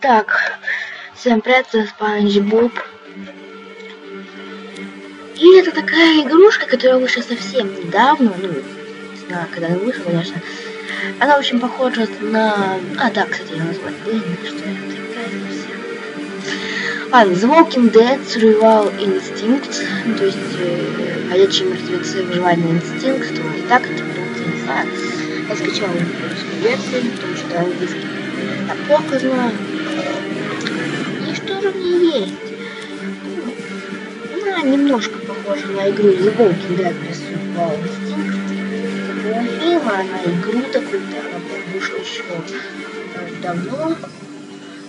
Так, всем привет, это Спанч Боб. И это такая игрушка, которая вышла совсем недавно, ну, не знаю, когда она вышла, конечно. Она очень похожа на... А, да, кстати, я назвать блин, что я такая совсем. Ладно, The Walking Dead Survival Instinct, то есть э, ходячие мертвецы, выживальный инстинкт, вот так это я не знаю. Я скачала русскую версию, потому что английский я плохо знаю. И что же мне есть? Ну, она немножко похожа на игру The Walking Dead Survival Instinct. Такого фильма, она игру такую-то, она вышла еще давно.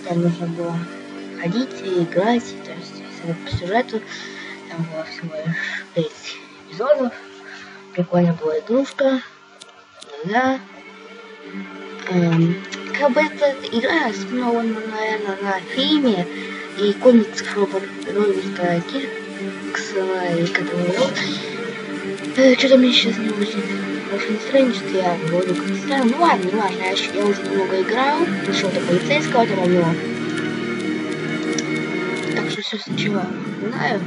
Там нужно было ходить и играть, то есть по сюжету, там было всего лишь 5 эпизодов. Прикольная была игрушка. Да. Эм, как бы эта игра основана, наверное, на фильме и комиксах Роберта Кирксона и которого э, Что-то мне сейчас не очень, очень странно, что я буду как странно. Ну ладно, не важно, я, я уже немного играл, нашел до полицейского, там него. Так что все сначала знаю.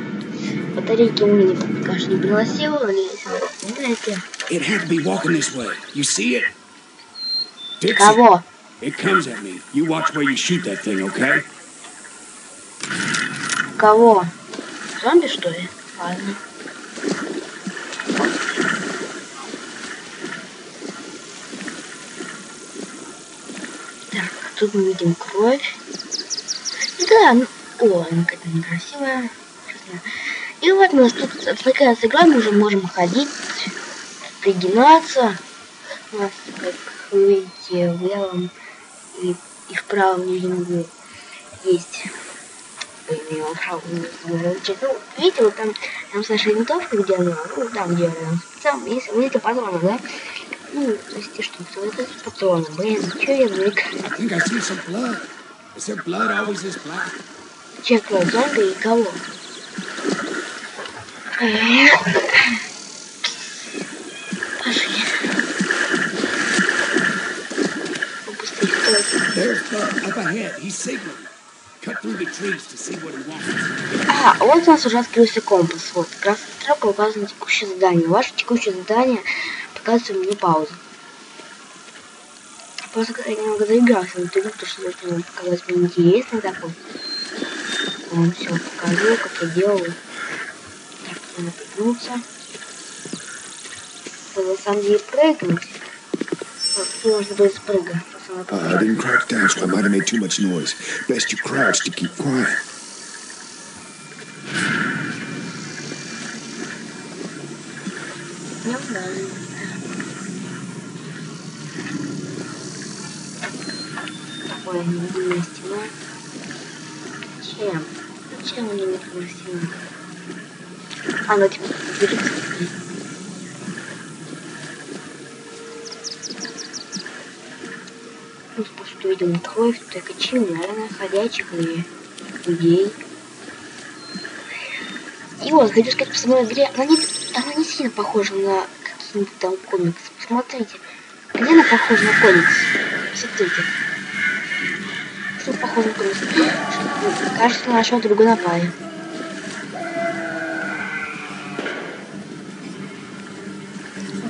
Батарейки у меня пока что не приносил, или если вы знаете. It had to be walking this way. You see it? Dixie, Кого? It comes at me. You watch where you shoot that thing, okay? Кого? Зомби, что ли? Ладно. Так, тут мы видим кровь. Да, ну, о, она какая-то некрасивая. И вот у нас тут отвлекается игра, мы уже можем ходить, пригинаться. У нас, как вы видите, в левом и, и в правом нижнем углу есть. Ну, видите, вот там, там с нашей винтовкой, где она, ну, там, где она, там, есть, видите, патроны, да? Ну, то есть, что, что это патроны, блин, что я black? Чекаю зомби и кого? Пошли. Быстрее, стой. There's blood up ahead. He's signaling. Cut through the trees to see what he wants. А, вот у нас уже открылся компас. Вот, красная стрелка указана текущее задание. Ваше текущее задание показывается в меню паузы. Просто когда я немного заигрался эту игру, потому что должно показать мне интересно такой. Вам все покажу, как я делал. Так, надо прыгнуться. Надо на самом деле прыгнуть. Вот, нужно было спрыгать. Uh, I didn't crouch down, so I might have made too much noise. Best you crouch to keep quiet. Не знаю. Такое невидимая стена. Чем? Зачем мне невидимая стена? А, ну типа, двигаться. Видел кровь, чем, наверное, ходячих или людей. И вот, хочу сказать, по самой игре, она не, она не сильно похожа на какие-нибудь там комиксы. Посмотрите, где она похожа на комикс? Посмотрите. Что похоже на комикс? Кажется, на нашел другой напали.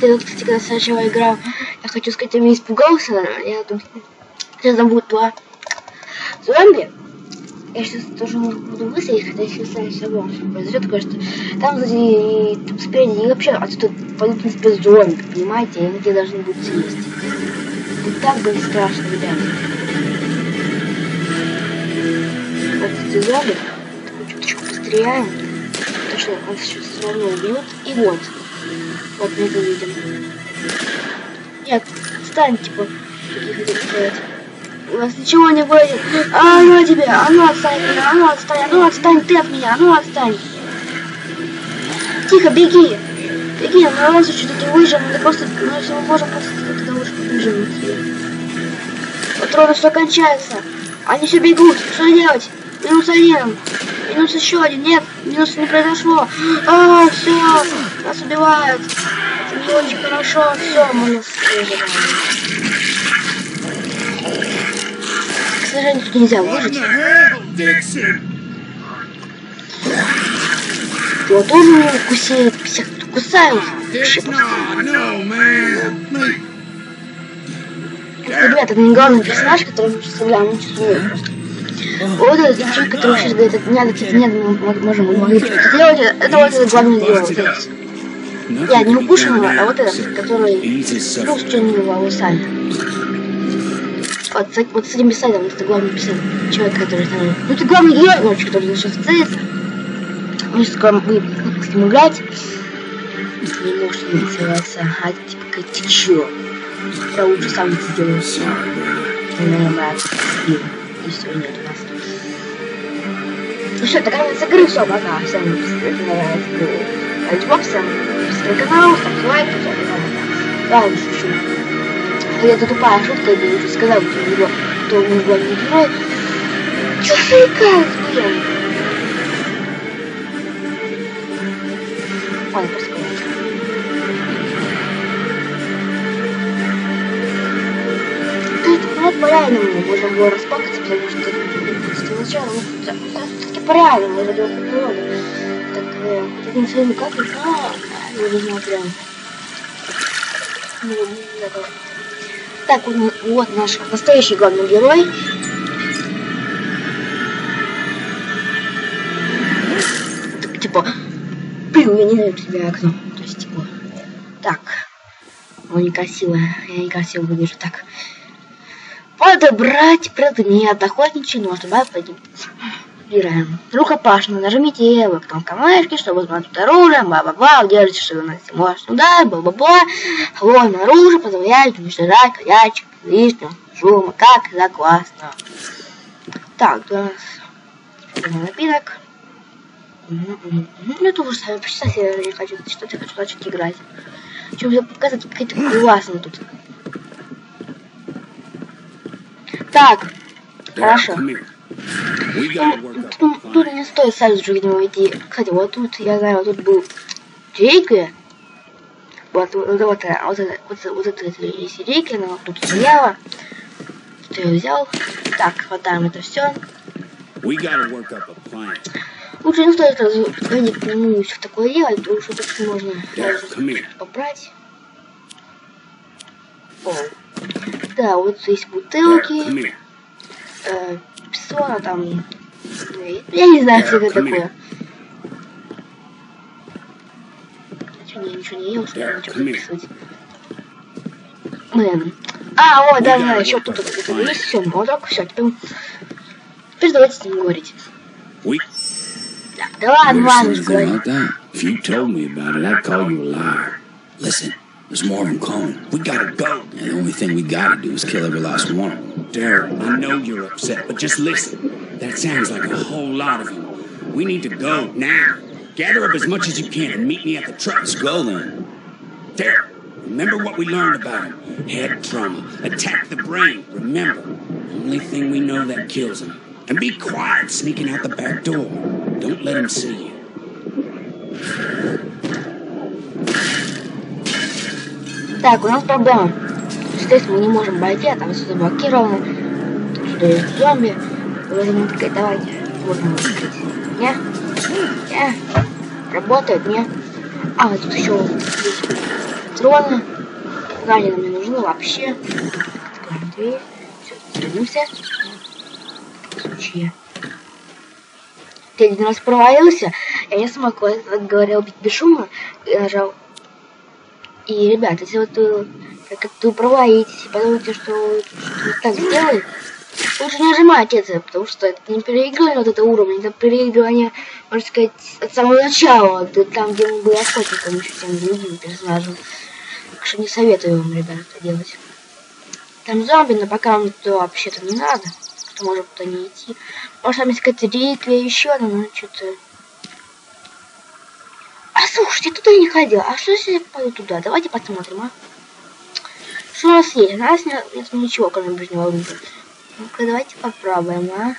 Тут, кстати, когда сначала играл, я хочу сказать, я не испугался, я думаю, сейчас будет два зомби. Я сейчас тоже буду высадить, хотя если сами все равно все произойдет, кажется. Там сзади, там спереди и вообще отсюда пойдут на тебя зомби, понимаете, и они тебя должны будут съесть. И так будет страшно, ребята. Вот эти зомби, чуточку постреляем, потому что он сейчас все равно убьет. И вот, вот мы это видим. Нет, отстань, типа, такие хотели сказать. У нас ничего не выйдет. А ну тебе, а ну отстань от меня, а ну отстань, а ну отстань ты от меня, а ну отстань. Тихо, беги. Беги, мы в любом случае таки выживем, мы просто, мы все можем просто туда лучше побежим. Патроны все кончается. Они все бегут. Что делать? Минус один. Минус еще один. Нет, минус не произошло. А, все, нас убивают. Это не очень хорошо. Все, мы нас выживаем. Сожалению, тут нельзя выжить. Его тоже не укусит. Всех тут кусают. Просто. Ребята, это не главный персонаж, который мы представляем, он существует просто. Вот этот человек, который сейчас говорит, не надо, типа, нет, мы мо- можем, что-то сделать, это вот этот главный герой. вот этот. Я не укушенного, а вот этот, который, his ну, с черными волосами. Вот, с- вот с этим писателем, это главный писатель, человек, который там, ну, это главный герой, короче, который зашел в. Он сейчас скоро будет с ним играть. Не может не называться, а типа, ты чё? Я лучше сам сделаю. Sorry, brother. Наверное, брат. И все, нет у нас. Ну что, такая вот игры, все, пока. Всем нравится Xbox, свой канал, ставьте лайки, все, пока. Ладно, шучу. И это тупая шутка, я уже сказал, что у него, кто у него главный герой. Чё заикаюсь, блин? Ладно, просто понятно. Тут нет по-реальному можно было распакаться, потому что сначала все-таки по-реальному это было природа. Так, э, хоть один фильм как а, я не знаю прям. Ну, не знаю. Так, вот, наш настоящий главный герой. Так, типа, знаю тебя окно. То есть, типа, так. О, некрасивая. Я некрасиво выгляжу так. Подобрать предмет. Охотничий нож. Давай пойдем. Выбираем. Рукопашно. Нажмите в кнопку мышки, чтобы смотреть оружие. Ба-ба-ба. Удержите, чтобы нанести мощный удар. Ба-ба-ба. Холодное оружие позволяет уничтожать ходячих лишнего шума. Как это классно. Так, у нас напиток. Ну, это уже сами почитать, я не хочу я хочу начать играть. Чем мне показать, какая-то классная тут. Так, Хорошо. Тут, не стоит сразу же, видимо, идти. Кстати, вот тут, я знаю, вот тут был Джейка. Вот, вот, вот, вот, вот, это- вот, это- вот это есть Джейка, она вот тут стояла. Что я взял. Так, хватаем это все. Лучше не стоит сразу подходить к нему и все такое делать, потому что тут можно побрать. О. Да, вот здесь бутылки. э, псона там. э, Я не знаю, что это такое. А что, я ничего не ел, что ли, here. записывать. Блин. А, вот, да, да, еще тут есть, все, молоток, все, теперь... Теперь давайте с ним говорить. Да, да ладно, ладно, говори. Listen, there's more of them. We gotta go. And the only thing we gotta do is kill every last one of them. Daryl, I know you're upset, but just listen. That sounds like a whole lot of them. We need to go now. Gather up as much as you can and meet me at the truck. Let's go then. Daryl, remember what we learned about him? Head trauma. Attack the brain. Remember, only thing we know that kills him. And be quiet sneaking out the back door. Don't let him see you. Так, у нас проблема. Здесь мы не можем пройти, а там все заблокировано. Тут сюда есть зомби. Поэтому открыть, давайте. Можно открыть. Не? Не? Работает, не? А, вот тут еще патроны. Нам не нужны вообще. Откроем дверь. Все, садимся. Случае. Ты один раз провалился, я не смог, говорил, бить бесшумно, и нажал и, ребят, если вот вы, как вы провалитесь и подумаете, что вы так сделали, лучше не нажимайте это, потому что это не переигрывание вот это уровень, это переигрывание, можно сказать, от самого начала, там, где мы были охотником, еще тем другим персонажем. Так что не советую вам, ребят, это делать. Там зомби, но пока вам туда вообще-то не надо, кто может туда не идти. Может там есть какая-то реликвия еще, но что-то а слушайте, туда не ходил. А что если я пойду туда? Давайте посмотрим, а. Что у нас есть? У нас нет, ничего, кроме ближнего оружия. Ну-ка, давайте попробуем, а.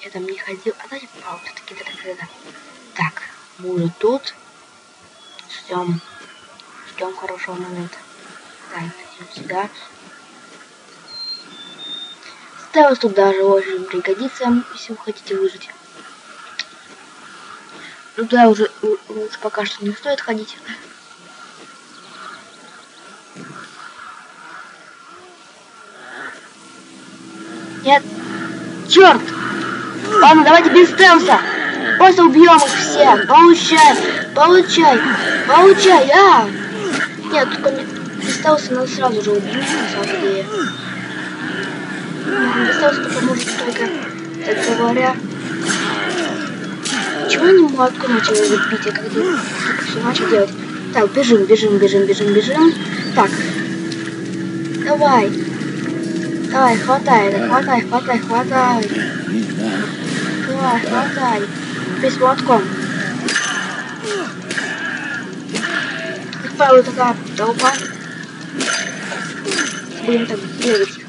Я там не ходил. А давайте попробуем. Все-таки да, да, да. Так, мы уже тут. Ждем. Ждем хорошего момента. Так, идем сюда. стелс тут даже очень пригодится, если вы хотите выжить. Ну туда уже лучше пока что не стоит ходить. Нет. Черт! Ладно, давайте без стелса. Просто убьем их всех. Получай, получай, получай, а! Нет, только не стелса надо сразу же убить, на самом деле. Без только может только, так говоря. Чего я не могу начал его? Я как все начал делать. Так, бежим, бежим, бежим, бежим, бежим. Так. Давай. Давай, хватай, хватай, хватай, хватай. Давай, хватай. Без молотком. Как правило, такая толпа. Будем так бегать.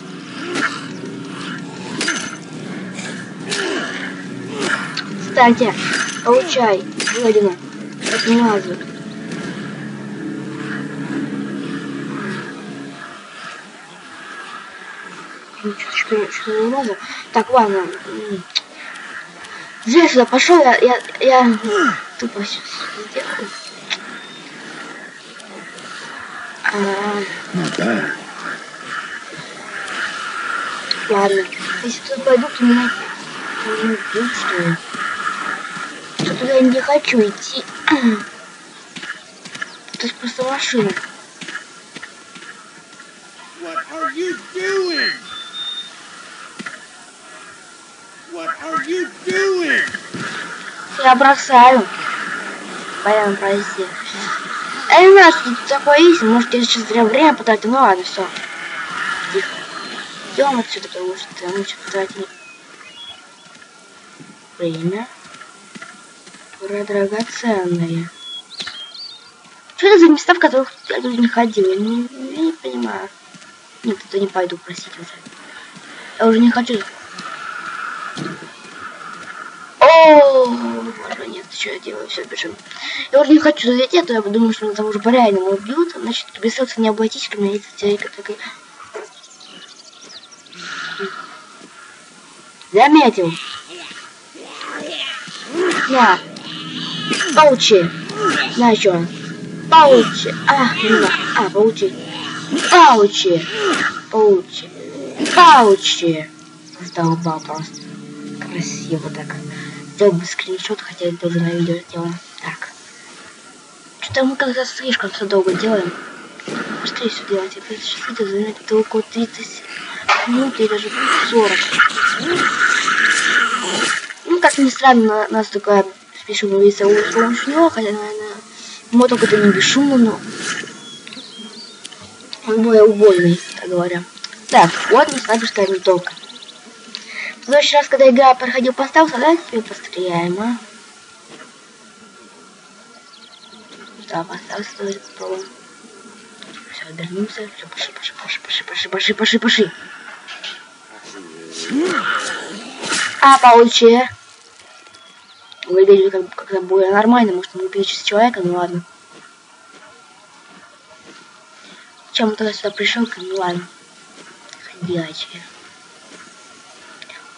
Кстати, получай, Владина, отмазывают. Что-то что не могу. Так, ладно. Зря я сюда пошел, я, я, я тупо сейчас сделаю. А, ладно. Если туда пойду, то меня не убьют, что ли? Что туда я не хочу идти. Это просто машина. What are you doing? What are you doing? Я бросаю. Понятно, прости. Я не знаю, что тут такое есть. Может, я сейчас зря время потратил. Ну ладно, все. Тихо. Идем отсюда, потому что мы что потратили время. Ура, драгоценные. Что это за места, в которых я тут не ходил? Я не, не понимаю. Нет, это не пойду, простите уже. Я уже не хочу о, боже, нет, что я делаю? Все, бежим. Я уже не хочу зайти, а то я подумаю, что там уже реально мы убьют. Значит, без сердца не обойтись, ко мне есть телека такая. Заметил. На. Получи. На что? Получи. А, на. А, получи. Получи. Получи. Получи. Задолбал просто. Красиво так. Сделал бы скриншот, хотя это уже на видео сделано. Так. Что-то мы как-то слишком все долго делаем. Быстрее все делать. Я сейчас видео займет около 30 минут или даже 40. Ну, как ни странно, нас такая бесшумная улица с него, хотя, наверное, моток это не бесшумно, но он более убойный, так говоря. Так, вот не снайперская винтовка. В следующий раз, когда игра проходил по стелсу, давайте теперь постреляем, а? Да, по стелсу попробуем. Все, вернулся. Все, пошли, пошли, пошли, пошли, пошли, пошли, пошли, пошли. А, получи. Выглядит как, как более нормально, может он убить человека, ну ладно. Чем он тогда сюда пришел, ну ладно. Ходячие.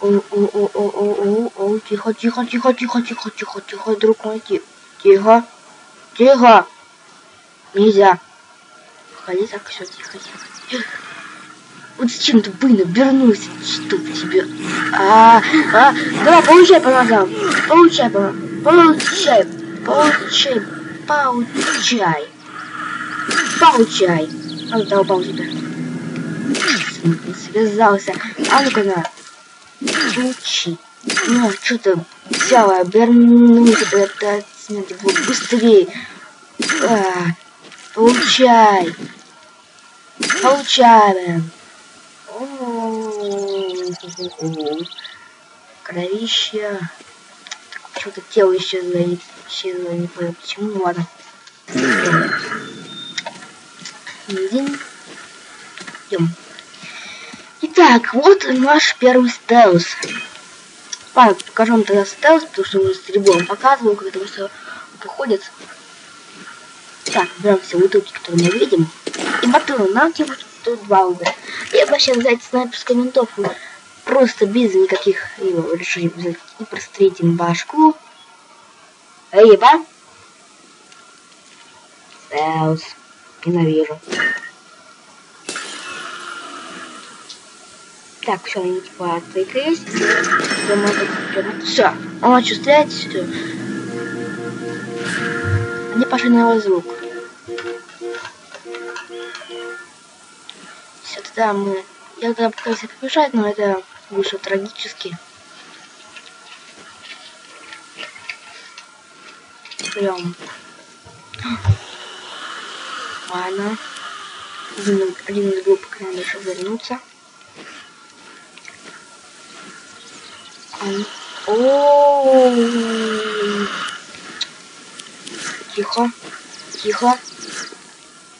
О, о, о, о, о, о, тихо, тихо, тихо, тихо, тихо, тихо, тихо, друг мой, тихо, тихо, тихо, нельзя. Ходи так, все, тихо, тихо. Вот зачем ты бына вернулся, чтоб тебе. А, а, давай, получай по ногам, получай по получай, получай, получай, получай. А ну, долбал тебя. Связался. А ну-ка на. Получи. Ну, что ты взял, обернулся, это надо было быстрее. А, получай. Блин. Кровище. Что-то тело исчезло, исчезло, не понял почему, ну ладно. Идем. Идем. Итак, вот наш первый стелс. Ладно, покажу вам тогда стелс, потому что уже с ребом показывал, он все выходит. Так, берем все бутылки, которые мы видим. И батон, нам типа тут два уже. Я вообще взять снайперскую винтовку. просто без никаких его решений взять и прострелить им башку. Эйба! Сеус. Ненавижу. Так, все, они типа отвлеклись. Все, он начал стрелять, все. Они пошли на его звук. Все, тогда мы... Я тогда пытался побежать, но это вышло трагически. Прям. Ладно. Один, один из групп к нам вернуться. О, Тихо. Тихо.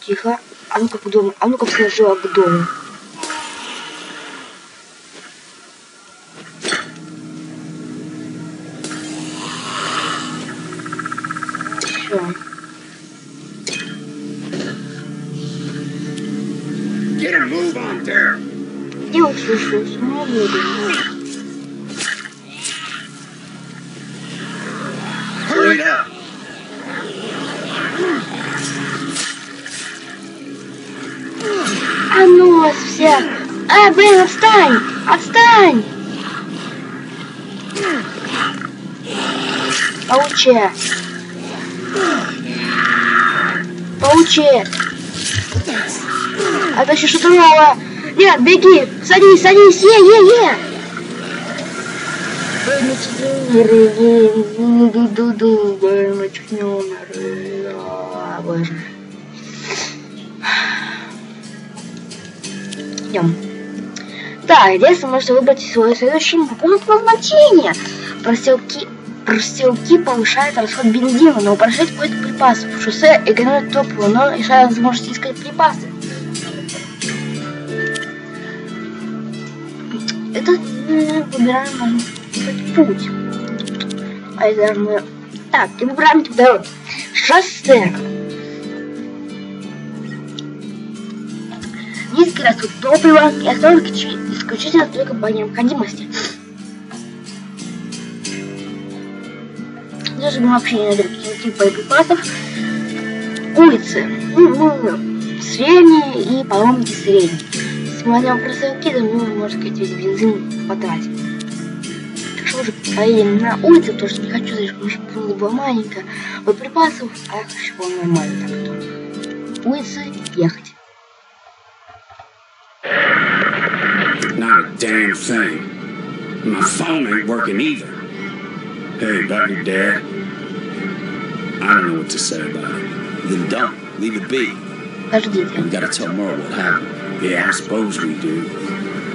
Тихо. А ну-ка к дому. А ну-ка сложила к дому. Все. Get a move on there. Я услышал свободу. Hurry it up. А ну вас всех! А, блин, отстань! Отстань! Пауче! Пауче! Это еще что-то новое! Нет, беги! Садись, садись! Е, е, е! Ду-ду, мы чуть Да, единственное, можете выбрать свой следующий пункт назначения. Проселки, проселки повышают расход бензина, но упрощает поиск припасов. Шоссе экономит топливо, но решает возможность искать припасы. Это мы выбираем можно сказать, путь. А это мы... Так, и выбираем дорогу. Шоссе. Низкий расход топлива и остановки исключительно только по необходимости. Даже мы вообще не найдем каких боеприпасов. Улицы. Ну, ну, средние и паломники средние. Найдем красавки, то мы, можно сказать, весь бензин потратим. Что уже поедем на улице, потому что не хочу слишком, чтобы улица была маленькая. Боеприпасов, а я хочу, чтобы он нормально. Так что улицы ехать. not a damn thing. My phone ain't working either. Hey, about your dad? I don't know what to say about it. Then don't. Leave it be. We gotta tell Merle what happened. Yeah, I suppose we do.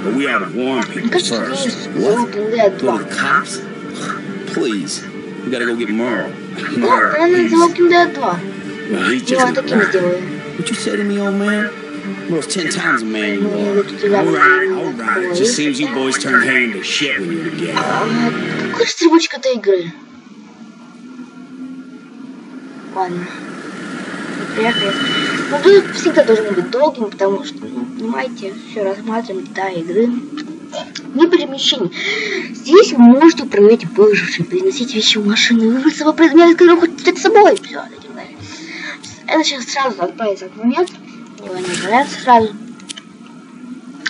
But we ought to warn people first. What? Go to the cops? Please. We gotta go get Merle. Merle, please. Well, he. What you say to me, old man? Merle's ten times a man you are. вот тут я All right, all right. It just seems you boys turn hair into shit when you're together. Какая стрелочка этой игры? Ладно. Приехали. Ну, тут всегда должен быть долгим, потому что, ну, понимаете, все рассматриваем детали игры. Не перемещение. Здесь вы можете управлять выжившим, переносить вещи в машину, выбрать с собой предметы, которые хотите с собой. Все, далее. Это сейчас сразу отправится в момент. Его не отправляется сразу.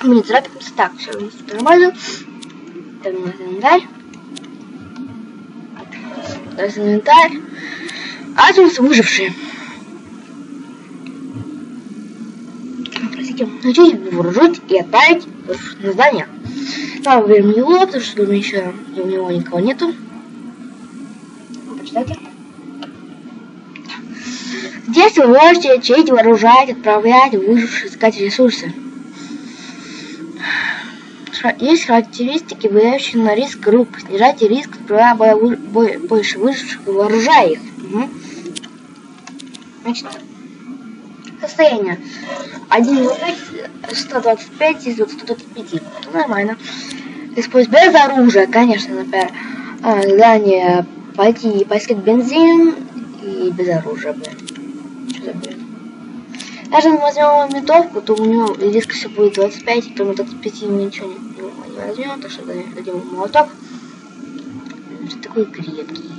Мы не торопимся. Так, все, нормально. Так, у нас инвентарь. Раз инвентарь. Атомс выжившие. Простите. Начать вооружить и отправить на здание. Там его, потому что думаю, еще у него никого нету. Почитайте. Здесь вы можете лечить, вооружать, отправлять выживших, искать ресурсы. Есть характеристики, влияющие на риск групп. Снижайте риск, отправляя больше выживших и вооружая их. Мгм. Значит, состояние. 1,05, 125 из 125. Нормально. Использовать без оружия, конечно, например. А, Задание пойти и поискать бензин и без оружия, блин. Даже мы возьмем винтовку, то у него все будет 25, и кроме 25 ничего не, не возьмем, то что дадим молоток. Он же такой крепкий.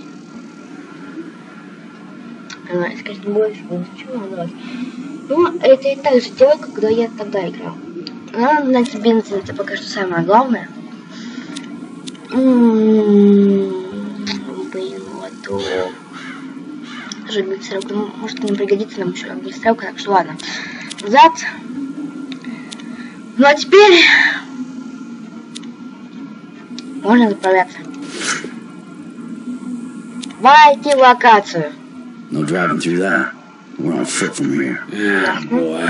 Она, скажет, больше, чего давай. Ну, это и так же делаю, когда я тогда играл. Но на тебе это пока что самое главное. М-м-м, блин, молоток. Тоже огнестрелка. Ну, может не пригодится нам еще огнестрелка, так что ладно. Назад. Ну а теперь можно отправляться. Войти в локацию. No driving through that. We're on foot from here. Ah, boy.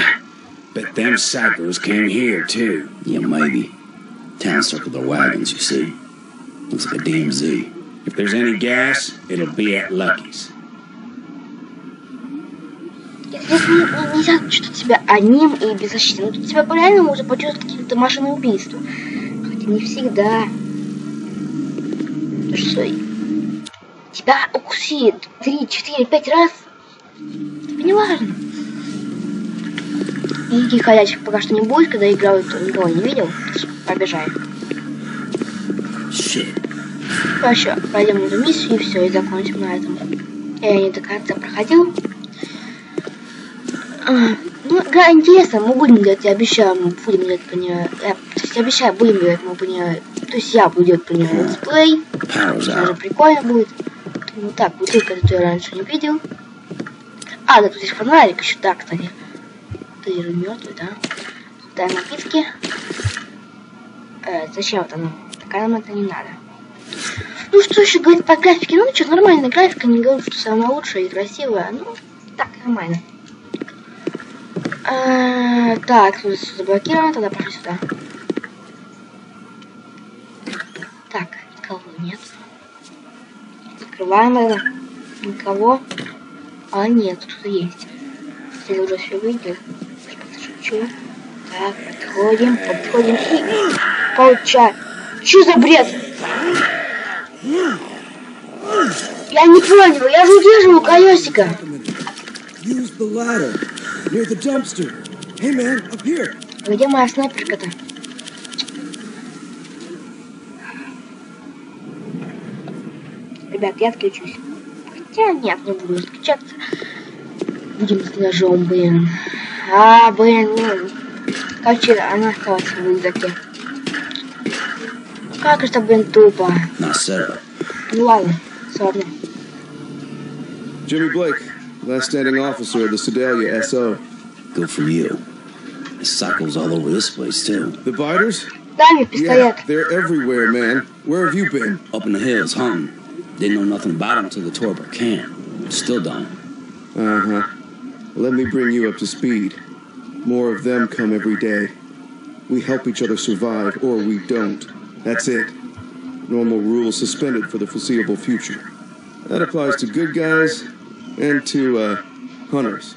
Bet them psychos came here, too. Yeah, maybe. Town circled their wagons, you see. Looks like a DMZ. If there's any gas, it'll be at Lucky's. Не, нельзя чувствовать себя одним и беззащитным, тут тебя реально можно почувствовать какие-то машины убийства. Хотя не всегда. Потому что тебя укусит три, четыре, пять раз. Не важно. Никаких ходячих пока что не будет, когда играют, никого не видел. Побежай. Shit. Короче, пройдем эту миссию и все, и закончим на этом. Я не до конца проходил. Ну, игра интересная, мы будем делать, я обещаю, мы будем делать по нее. Я, то есть обещаю, будем делать, мы по нее. То есть я буду делать по нее летсплей. Даже прикольно будет. Ну так, бутылка, эту я раньше не видел. А, да, тут есть фонарик еще, да, кстати. Ты же мертвый, да? Дай напитки. Э, зачем это нам? Такая нам это не надо. Ну, что еще говорить по графике? Ну, что, нормальная графика, не говорю, что самая лучшая и красивая. Ну, так, нормально. А, так, тут всё заблокировано, тогда пошли сюда. Так, никого нет. Открываем это. Никого. А, нет, кто-то есть. Я уже все. Что-то шучу. Так, подходим, подходим и получаем. Что за бред? Я не понял, я же удерживаю колесико. Use the ladder near the dumpster. Hey man, up here. Где моя снайперка-то? Ребят, я отключусь. Хотя нет, не буду отключаться. Будем с ножом, блин. А, блин, ну. Короче, она осталась в рюкзаке. Как это, блин, тупо. Ну ладно, все равно. Jimmy Blake, Last standing officer of the Sedalia SO. Good for you. The cycle's all over this place, too. The biters? Yeah, they're everywhere, man. Where have you been? Up in the hills, huh? Didn't know nothing about them until the Torber camp. Still don't. Uh huh. Let me bring you up to speed. More of them come every day. We help each other survive, or we don't. That's it. Normal rules suspended for the foreseeable future. That applies to good guys and to, uh, hunters.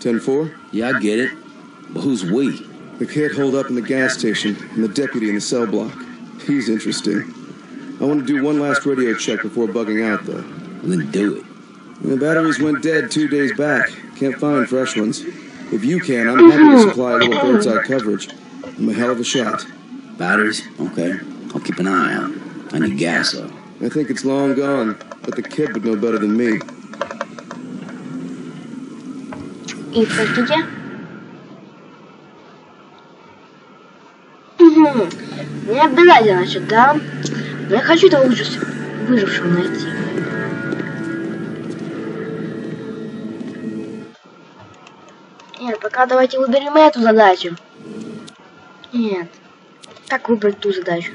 10 4? Yeah, I get it. But who's we? The kid holed up in the gas station and the deputy in the cell block. He's interesting. I want to do one last radio check before bugging out, though. Well, then do it. The batteries went dead two days back. Can't find fresh ones. If you can, I'm happy to supply a little bird's eye coverage. I'm a hell of a shot. Batteries? Okay. I'll keep an eye out. I need gas, though. I think it's long gone, but the kid would know better than me. И. Угу. Не обязательно, значит, да? Но я хочу этого выжившего, выжившего найти. Нет, пока давайте выберем эту задачу. Нет. Как выбрать ту задачу?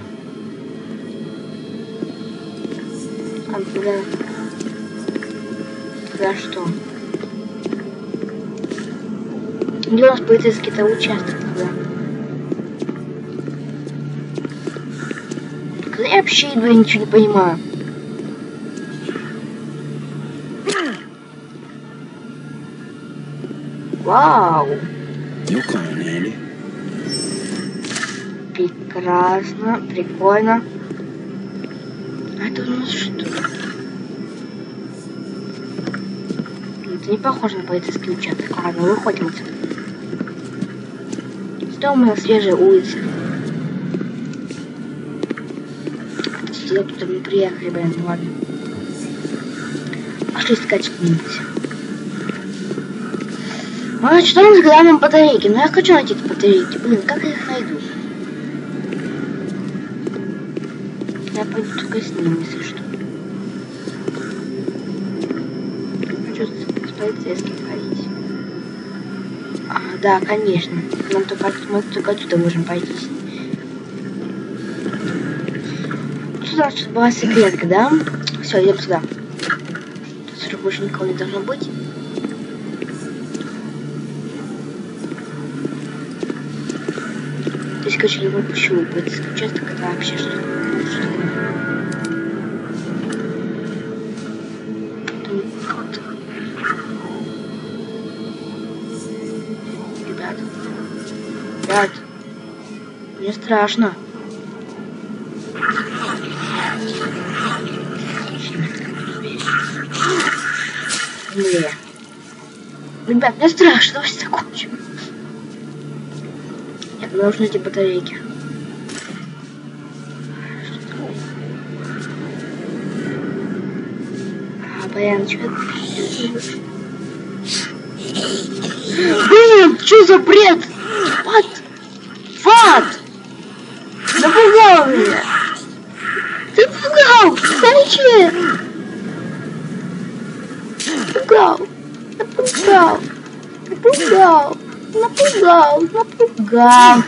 А, тогда... Тогда что? Где у нас полицейский-то участок? Когда я вообще иду, я ничего не понимаю. Вау! Прекрасно, прикольно. А это у нас что? Это не похоже на полицейский участок. Ладно, выходим отсюда. Что у меня свежая улица? сюда кто-то мы приехали, блин, ну ладно. Пошли искать что-нибудь. Что там с главным батарейки? Ну я хочу найти эти батарейки. Блин, как я их найду? Я пойду только с ним, если что. Хочу с, полицейским да, конечно. Нам только, мы только отсюда можем пойти. Тут тут была секретка, да? Все, идем сюда. Тут больше никого не должно быть. Здесь, короче, не почему полицейский участок это вообще что страшно. Не. Ребят, мне страшно, давайте закончим. Нет, мне нужны эти батарейки. А, Баян, что? Блин, что за бред? Вот! Вот! Напугал меня! Ты напугал! Зачем? Напугал! Напугал! Напугал! Напугал! Напугал!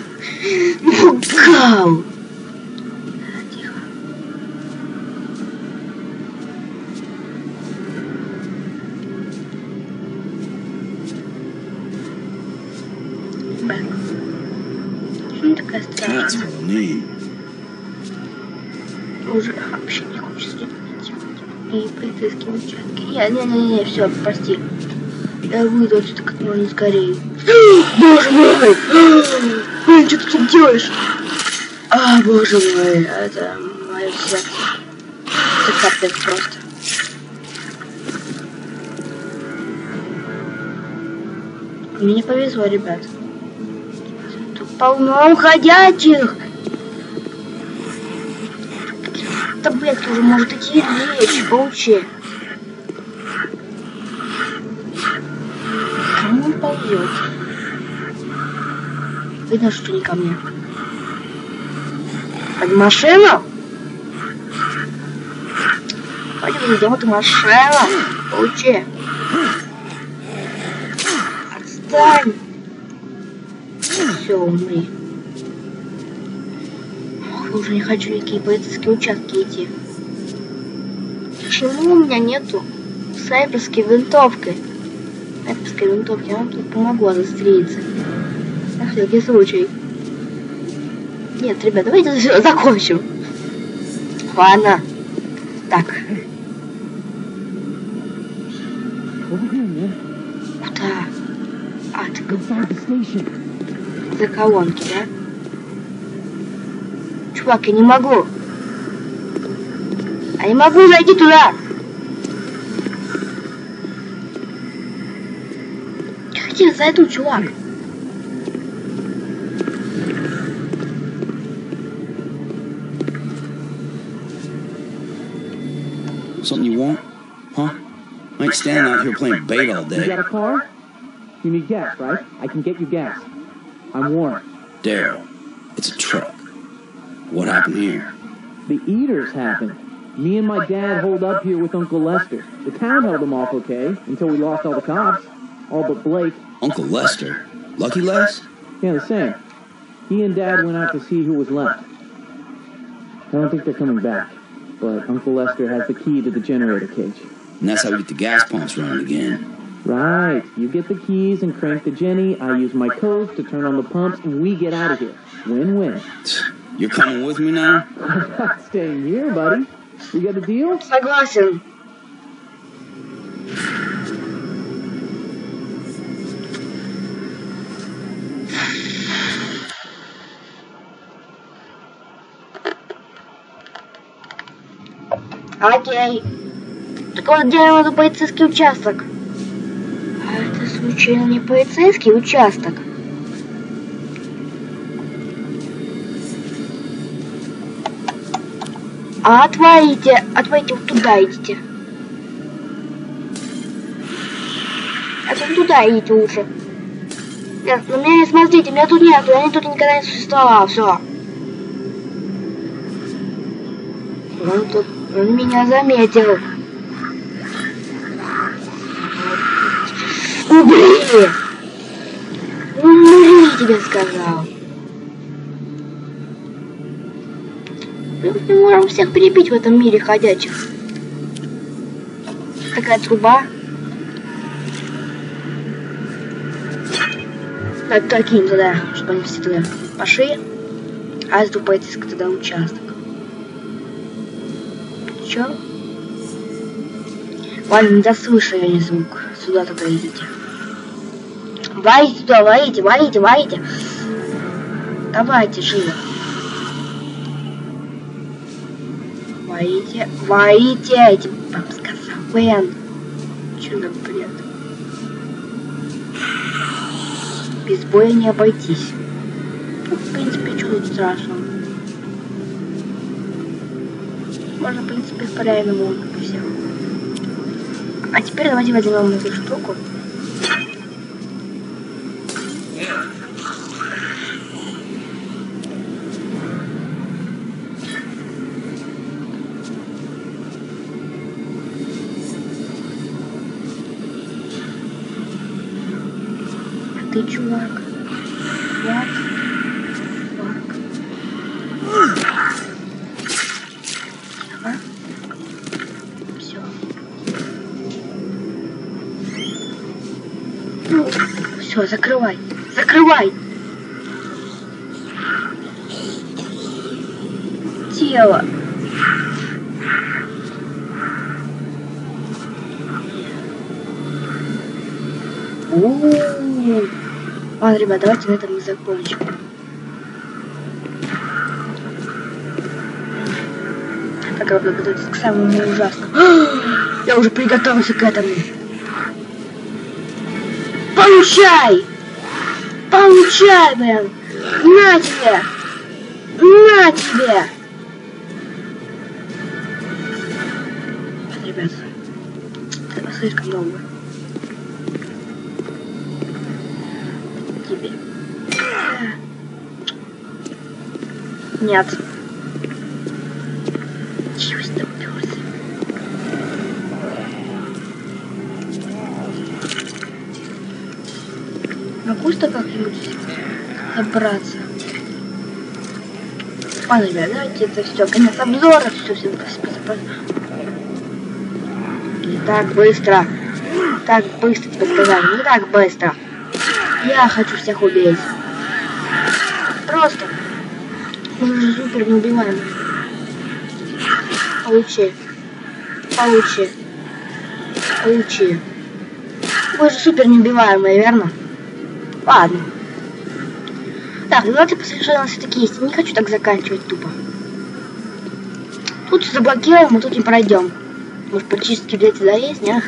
Напугал! Участки. Не, не, не, не, все, прости. Я выйду отсюда как можно скорее. Боже мой! Блин, что ты тут делаешь? А, боже мой, это мое сердце. Это капец просто. Мне не повезло, ребят. Тут полно уходящих. Таблетки уже может идти лечь, получи. Кому он ползет? Видно, что не ко мне. Под машину? Пойдем зайдем эту машину. Получи. Отстань. Все, умри. Ох, уже не хочу никакие полицейские участки идти. Почему у меня нету снайперской винтовки? Снайперской винтовки, она тут помогла застрелиться. На всякий случай. Нет, ребят, давайте закончим. Ладно. Так. Куда? А, ты за колонки, да? Чувак, я не могу. Я не могу зайти туда. Я хотел зайду, чувак. Something you want? Huh? I ain't standing out here playing bait all You day. got a car? You need gas, right? I can get you gas. I'm Warren. Daryl, it's a truck. What happened here? The eaters happened. Me and my dad holed up here with Uncle Lester. The town held him off okay until we lost all the cops. all but Blake. Uncle Lester? Lucky Les? Yeah, the same. He and Dad went out to see who was left. I don't think they're coming back, but Uncle Lester has the key to the generator cage. And that's how we get the gas pumps running again. Right. You get the keys and crank the Jenny. I use my codes to turn on the pumps, and we get out of here. Win-win. You're coming with me now? I'm not staying here, buddy. You got a deal? I got you. Окей. Так вот, где надо полицейский участок? А это случайно не полицейский участок? А отвалите, отвалите вот туда идите. А вот туда идите лучше. Нет, на меня не смотрите, меня тут нету, я тут никогда не существовал, все. Он тут, он меня заметил. Убери! Умри, тебе сказал. Мы можем всех перебить в этом мире ходячих. Такая труба. Так, только им чтобы они все туда пошли. А это пойти туда участок. Чё? Ладно, не дослышу я не звук. Сюда тогда идите. Валите туда, валите, валите, валите. Давайте, живо. Валите, валите, я тебе вам сказал, Вэн. Чё за бред? Без боя не обойтись. Ну, в принципе, что тут страшного? Можно, в принципе, по-реальному всех. А теперь давайте возьмем эту штуку. А ты, чувак? Чувак? Чувак? Ага. Все. Ну, все, закрывай. Закрывай. Тело. У-у-у. Ладно, ребят, давайте на этом и закончим. Так, я буду готовиться к самому ужасному. Я уже приготовился к этому. Получай! Получай, блин! На тебе! На тебе! Ребят, это слишком долго. Нет. Чего ты уперся? Могу что как-нибудь добраться? Ладно, ребят, давайте это все. Конец обзора. Все, всем спасибо. Не так быстро. Так быстро тебе сказали. Не так быстро. Я хочу всех убить. Просто. Мы же супер неубиваемые. Получи. Получи. Получи. Вы же супер неубиваемые, верно? Ладно. Так, ну давайте посмотрим, у нас все-таки есть. Не хочу так заканчивать тупо. Тут заблокируем, а тут не пройдем. Может, практически где-то сюда есть, не?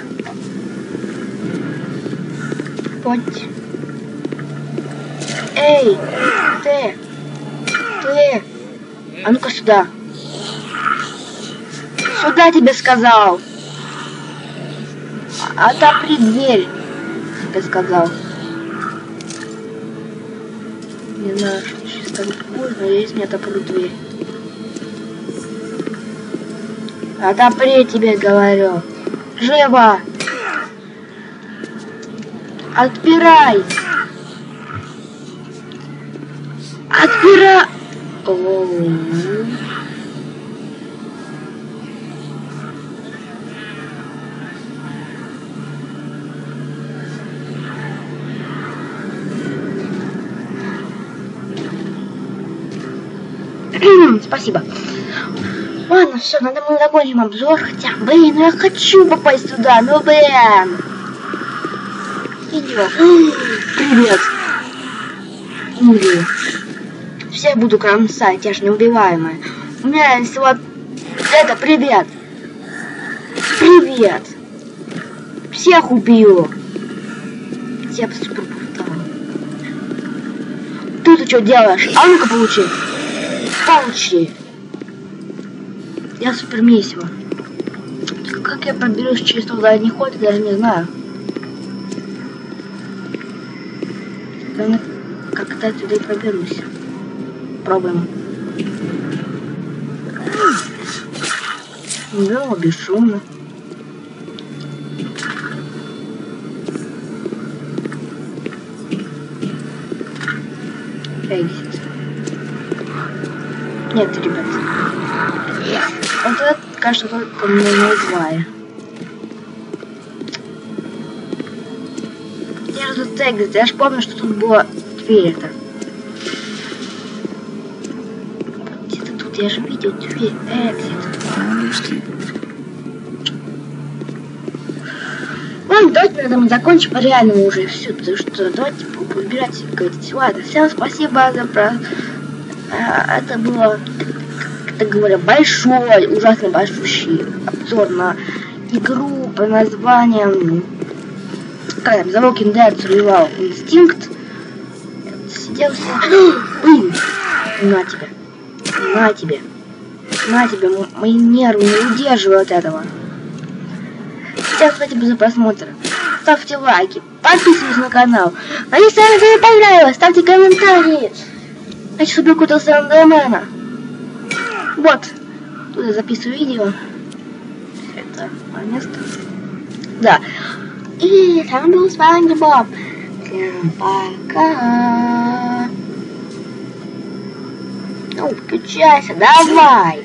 Вот. Эй, ты, ты, а ну-ка сюда. Сюда тебе сказал. Отопри дверь, тебе сказал. Не знаю, что сейчас так будет, но я здесь не отопру дверь. Отопри, тебе говорю. Живо! Отпирай! Отпирай! Оу. Спасибо. Ладно, все, надо мы закончим обзор. Хотя, блин, ну я хочу попасть туда, ну блин. Идет. Привет. Умри. Все буду кромсать, я ж неубиваемая. У меня есть вот это, привет. Привет. Всех убью. Я супер брутал. Ты ты что делаешь? А ну-ка получи. Получи. Я супер месиво. Как я проберусь через тот задний ход, я даже не знаю. Как-то отсюда и проберусь. Пробуем. Да, бесшумно. Экзит. Нет, ребят. Вот это, кажется, только мне назвали. Я же тут экзит. Я же помню, что тут была дверь я же видел дверь. Экзит. Ладно, давайте на этом закончим по реальному уже все, потому что давайте выбирать говорить. Ладно, всем спасибо за про... А, Это было, как это говоря, большой, ужасно большущий обзор на игру по названием как там, The Walking Dead Survival Instinct. Сидел себе... Блин! На тебе. На тебе. На тебе. Мои нервы не удерживают этого. Всем спасибо за просмотр. Ставьте лайки, подписывайтесь на канал. А если вам это понравилось, ставьте комментарии. Хочу, чтобы я кутался Эндермена. Вот. Тут я записываю видео. Это мое место. Да. И там был с Боб. Всем пока. Ну, включайся, давай.